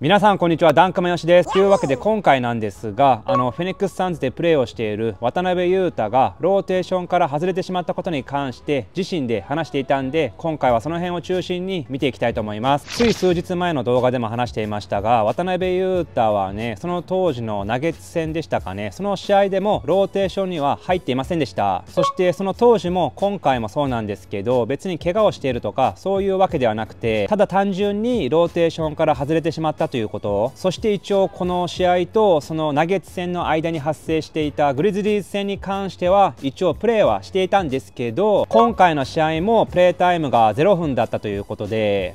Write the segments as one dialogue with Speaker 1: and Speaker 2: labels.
Speaker 1: 皆さんこんにちは。ダンカマヨシです。というわけで今回なんですがあのフェニックスサンズでプレーをしている渡邊雄太がローテーションから外れてしまったことに関して自身で話していたんで今回はその辺を中心に見ていきたいと思います。つい数日前の動画でも話していましたが渡邊雄太はねその当時のナゲッツ戦でしたかね。その試合でもローテーションには入っていませんでした。そしてその当時も今回もそうなんですけど別に怪我をしているとかそういうわけではなくてただ単純にローテーションから外れてしまったということ。そして一応この試合とそのナゲッツ戦の間に発生していたグリズリーズ戦に関しては一応プレーはしていたんですけど今回の試合もプレータイムが0分だったということで。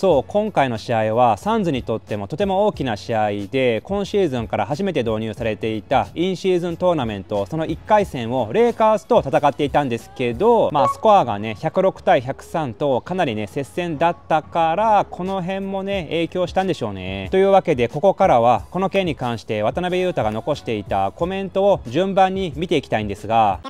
Speaker 1: そう今回の試合はサンズにとってもとても大きな試合で今シーズンから初めて導入されていたインシーズントーナメントその1回戦をレイカーズと戦っていたんですけど、まあ、スコアがね106対103とかなりね接戦だったからこの辺もね影響したんでしょうね。というわけでここからはこの件に関して渡辺裕太が残していたコメントを順番に見ていきたいんですが。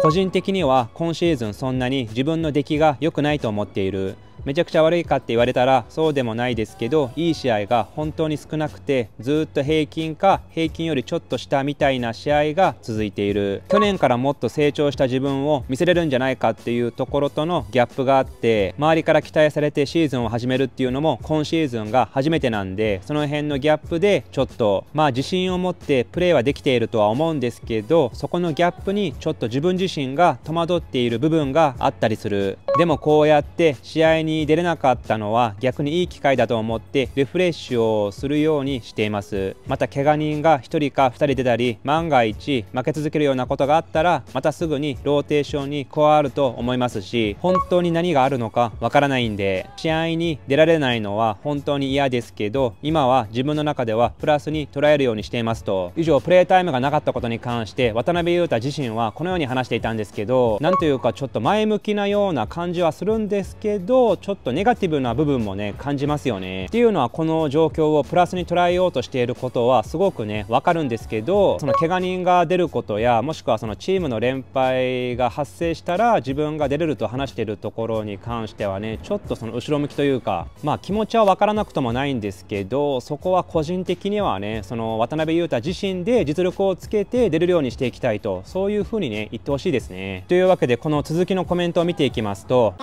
Speaker 1: 個人的には今シーズンそんなに自分の出来が良くないと思っている。めちゃくちゃ悪いかって言われたらそうでもないですけどいい試合が本当に少なくてずっと平均か平均よりちょっと下みたいな試合が続いている。去年からもっと成長した自分を見せれるんじゃないかっていうところとのギャップがあって周りから期待されてシーズンを始めるっていうのも今シーズンが初めてなんでその辺のギャップでちょっとまあ自信を持ってプレーはできているとは思うんですけどそこのギャップにちょっと自分自身が戸惑っている部分があったりする。でもこうやって試合にに出れなかったのは逆にいい機会だと思ってリフレッシュをするようにしています。また怪我人が1人か2人出たり万が一負け続けるようなことがあったらまたすぐにローテーションに加わると思いますし本当に何があるのかわからないんで試合に出られないのは本当に嫌ですけど今は自分の中ではプラスに捉えるようにしていますと。以上プレータイムがなかったことに関して渡辺裕太自身はこのように話していたんですけどなんというかちょっと前向きなような感じはするんですけどちょっとネガティブな部分もね感じますよね。っていうのはこの状況をプラスに捉えようとしていることはすごくね分かるんですけどその怪我人が出ることやもしくはそのチームの連敗が発生したら自分が出れると話しているところに関してはねちょっとその後ろ向きというかまあ気持ちは分からなくともないんですけどそこは個人的にはねその渡辺裕太自身で実力をつけて出るようにしていきたいとそういうふうにね言ってほしいですね。というわけでこの続きのコメントを見ていきますと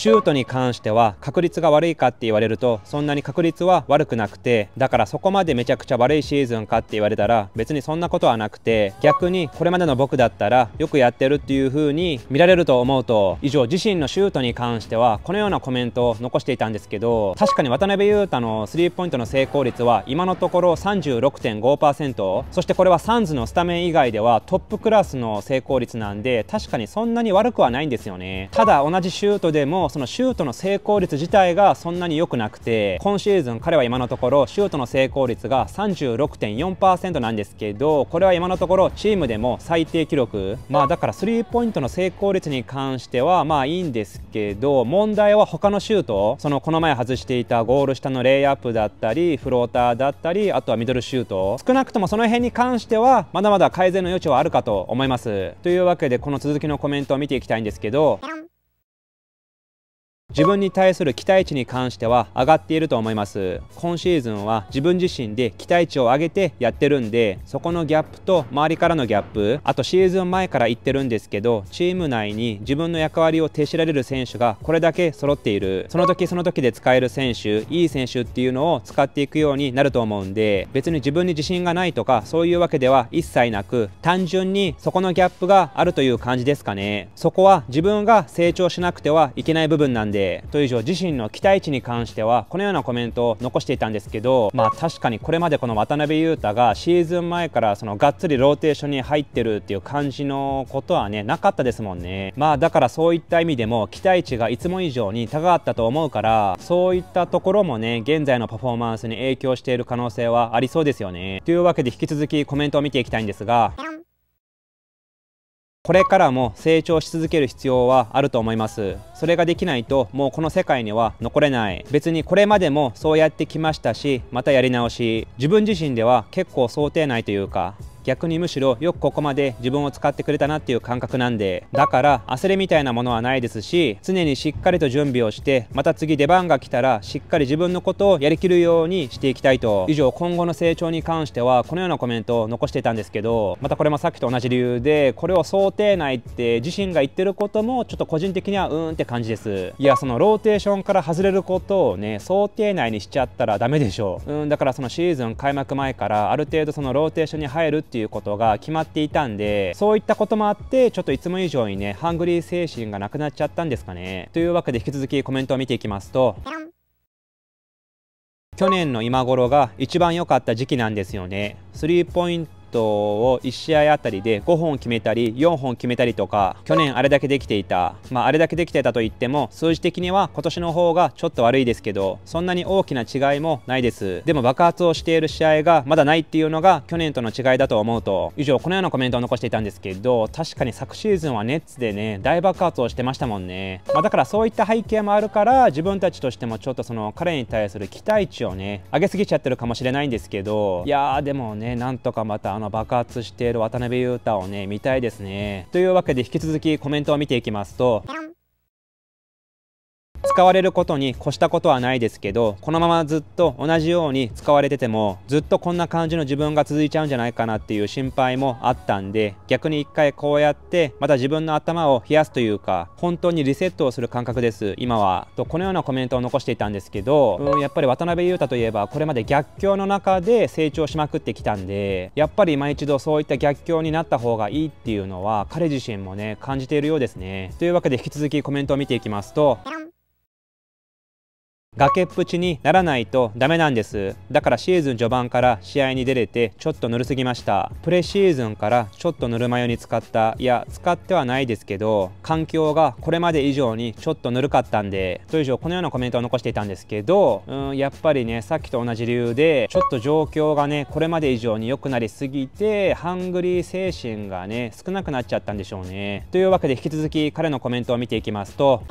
Speaker 1: シュートに関しては確率が悪いかって言われるとそんなに確率は悪くなくてだからそこまでめちゃくちゃ悪いシーズンかって言われたら別にそんなことはなくて逆にこれまでの僕だったらよくやってるっていう風に見られると思うと以上自身のシュートに関してはこのようなコメントを残していたんですけど確かに渡辺裕太のスリーポイントの成功率は今のところ36.5%そしてこれはサンズのスタメン以外ではトップクラスの成功率なんで確かにそんなに悪くはないんですよね。ただ同じシュートでもそのシュートの成功率自体がそんなに良くなくて今シーズン彼は今のところシュートの成功率が36.4%なんですけどこれは今のところチームでも最低記録。まあだからスリーポイントの成功率に関してはまあいいんですけど問題は他のシュートそのこの前外していたゴール下のレイアップだったりフローターだったりあとはミドルシュート。少なくともその辺に関してはまだまだ改善の余地はあるかと思います。というわけでこの続きのコメントを見ていきたいんですけど。自分に対する期待値に関しては上がっていると思います。今シーズンは自分自身で期待値を上げてやってるんでそこのギャップと周りからのギャップあとシーズン前から言ってるんですけどチーム内に自分の役割を徹しられる選手がこれだけ揃っている。その時その時で使える選手いい選手っていうのを使っていくようになると思うんで別に自分に自信がないとかそういうわけでは一切なく単純にそこのギャップがあるという感じですかね。そこは自分が成長しなくてはいけない部分なんででと以上自身の期待値に関してはこのようなコメントを残していたんですけどまあ確かにこれまでこの渡辺裕太がシーズン前からそのがっつりローテーションに入ってるっていう感じのことはねなかったですもんね。まあだからそういった意味でも期待値がいつも以上に高かったと思うからそういったところもね現在のパフォーマンスに影響している可能性はありそうですよね。というわけで引き続きコメントを見ていきたいんですがこれからも成長し続ける必要はあると思います。それができないともうこの世界には残れない。別にこれまでもそうやってきましたしまたやり直し。自分自身では結構想定内というか。逆にむしろよくここまで自分を使ってくれたなっていう感覚なんでだから焦りみたいなものはないですし常にしっかりと準備をしてまた次出番が来たらしっかり自分のことをやりきるようにしていきたいと以上今後の成長に関してはこのようなコメントを残してたんですけどまたこれもさっきと同じ理由でこれを想定内って自身が言ってることもちょっと個人的にはうーんって感じです。いやそのローテーションから外れることをね想定内にしちゃったらダメでしょ。ううんだからそのシーズン開幕前からある程度そのローテーションに入るってっていうことが決まっていたんでそういったこともあってちょっといつも以上にねハングリー精神がなくなっちゃったんですかね。というわけで引き続きコメントを見ていきますと去年の今頃が一番良かった時期なんですよね。スリーポイントを1試合あたりで5本決めたり4本決めたりとか去年あれだけできていた。まああれだけできてたと言っても数字的には今年の方がちょっと悪いですけどそんなに大きな違いもないです。でも爆発をしている試合がまだないっていうのが去年との違いだと思うと。以上このようなコメントを残していたんですけど確かに昨シーズンはネッツでね大爆発をしてましたもんね、まあ、だからそういった背景もあるから自分たちとしてもちょっとその彼に対する期待値をね上げすぎちゃってるかもしれないんですけどいやーでもねなんとかまたあの爆発している渡辺裕太をね見たいですね。というわけで引き続きコメントを見ていきますと使われることに越したことはないですけどこのままずっと同じように使われててもずっとこんな感じの自分が続いちゃうんじゃないかなっていう心配もあったんで逆に一回こうやってまた自分の頭を冷やすというか本当にリセットをする感覚です今は。とこのようなコメントを残していたんですけどうんやっぱり渡辺裕太といえばこれまで逆境の中で成長しまくってきたんでやっぱり今一度そういった逆境になった方がいいっていうのは彼自身もね感じているようですね。というわけで引き続きコメントを見ていきますと崖っぷちにならないとダメなんです。だからシーズン序盤から試合に出れてちょっとぬるすぎました。プレシーズンからちょっとぬるま湯に使った。いや使ってはないですけど環境がこれまで以上にちょっとぬるかったんでと以上このようなコメントを残していたんですけどうんやっぱりねさっきと同じ理由でちょっと状況がねこれまで以上に良くなりすぎてハングリー精神がね少なくなっちゃったんでしょうね。というわけで引き続き彼のコメントを見ていきますと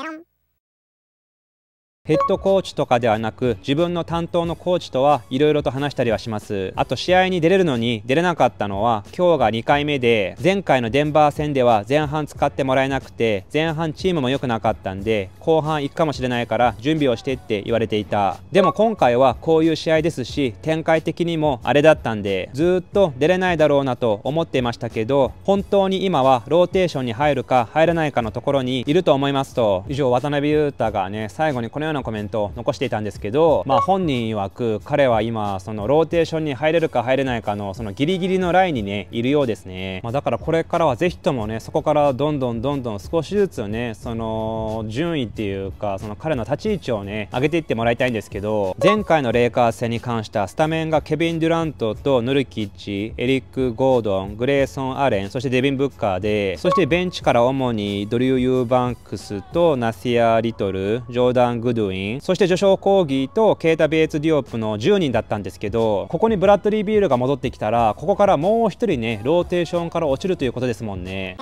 Speaker 1: ヘッドコーチとかではなく自分の担当のコーチとはいろいろと話したりはします。あと試合に出れるのに出れなかったのは今日が2回目で前回のデンバー戦では前半使ってもらえなくて前半チームも良くなかったんで後半行くかもしれないから準備をしてって言われていた。でも今回はこういう試合ですし展開的にもあれだったんでずっと出れないだろうなと思っていましたけど本当に今はローテーションに入るか入らないかのところにいると思いますと。以上渡邊雄太がね最後にこのようなのコメントを残していたんですけど、まあ、本人曰く彼は今そのローテーションに入れるか入れないかのそのギリギリのラインにねいるようですね、まあ、だからこれからはぜひともねそこからどんどんどんどん少しずつねその順位っていうかその彼の立ち位置をね上げていってもらいたいんですけど前回のレイカー戦に関してはスタメンがケビン・デュラントとヌルキッチ、エリック・ゴードングレーソン・アレンそしてデビン・ブッカーでそしてベンチから主にドリュー・ユーバンクスとナシア・リトルジョーダン・グッドウィンそして序章コーギーとケータ・ベーツ・ディオップの10人だったんですけどここにブラッドリー・ビールが戻ってきたらここからもう1人ねローテーションから落ちるということですもんね。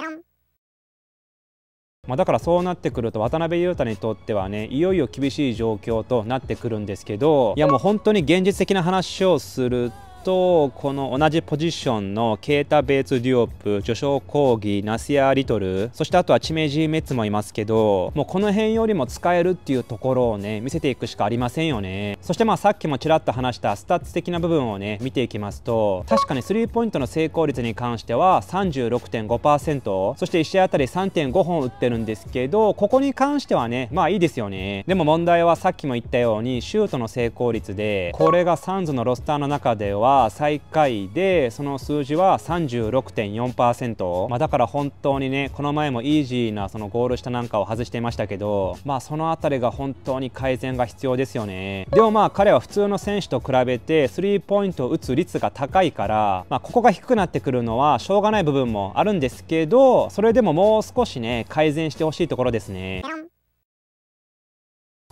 Speaker 1: まあ、だからそうなってくると渡邊雄太にとってはねいよいよ厳しい状況となってくるんですけどいやもう本当に現実的な話をするととこの同じポジションのキータ・ベイツ・ジョップ、ジョシュ・オコーギー、ナシール・リトルそしてあとはチメジー・メトゥもいますけどもうこの辺よりも使えるっていうところをね見せていくしかありませんよね。そしてまあさっきもちらっと話したスタッツ的な部分をね見ていきますと確かにスリーポイントの成功率に関しては36.5%そして1試合あたり3.5本打ってるんですけどここに関してはねまあいいですよね。でも問題はさっきも言ったようにシュートの成功率でこれがサンズのロスターの中では最下位でその数字は36.4%、まあ、だから本当にねこの前もイージーなそのゴール下なんかを外していましたけどまあその辺りが本当に改善が必要ですよね。でもまあ彼は普通の選手と比べてスリーポイントを打つ率が高いから、まあ、ここが低くなってくるのはしょうがない部分もあるんですけどそれでももう少しね改善してほしいところですね。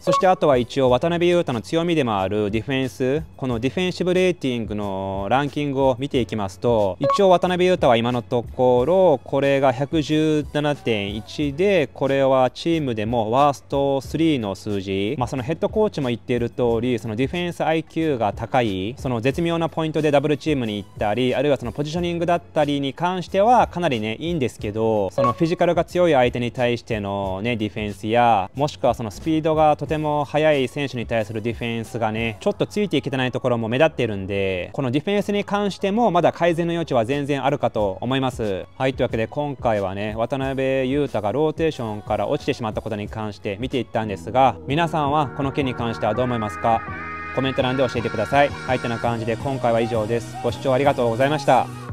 Speaker 1: そしてあとは一応渡辺裕太の強みでもあるディフェンスこのディフェンシブレーティングのランキングを見ていきますと一応渡辺裕太は今のところこれが117.1でこれはチームでもワースト3の数字、まあ、そのヘッドコーチも言っている通りそのディフェンス IQ が高いその絶妙なポイントでダブルチームに行ったりあるいはそのポジショニングだったりに関してはかなりねいいんですけどそのフィジカルが強い相手に対してのねディフェンスやもしくはそのスピードがとても速い選手に対するディフェンスがねちょっとついていけてないところも目立っているんでこのディフェンスに関してもまだ改善の余地は全然あるかと思います。はいというわけで今回はね渡辺裕太がローテーションから落ちてしまったことに関して見ていったんですが皆さんはこの件に関してはどう思いますか？コメント欄で教えてください。はいてな感じで今回は以上です。ご視聴ありがとうございました。